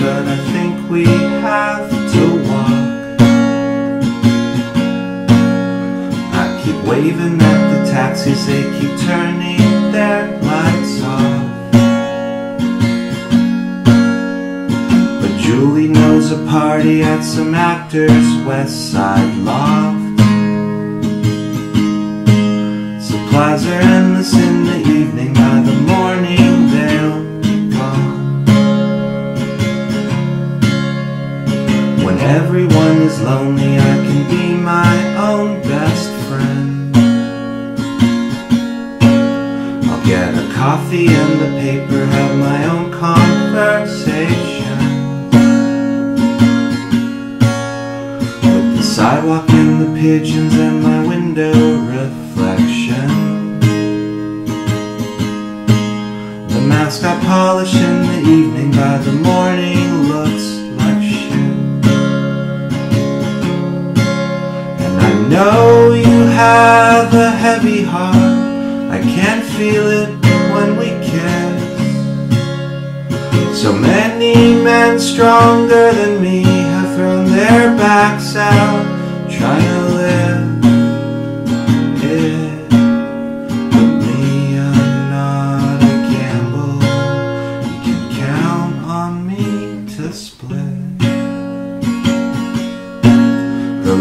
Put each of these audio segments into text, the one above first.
I think we have to walk. I keep waving at the taxis, they keep turning their lights off. But Julie knows a party at some actor's West Side loft. When everyone is lonely, I can be my own best friend. I'll get a coffee and the paper, have my own conversation. With the sidewalk and the pigeons and my window reflection. The mask I polish in the evening by the morning have a heavy heart. I can feel it when we kiss. So many men stronger than me have thrown their backs out trying to live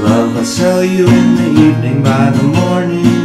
love. I sell you in the evening by the morning.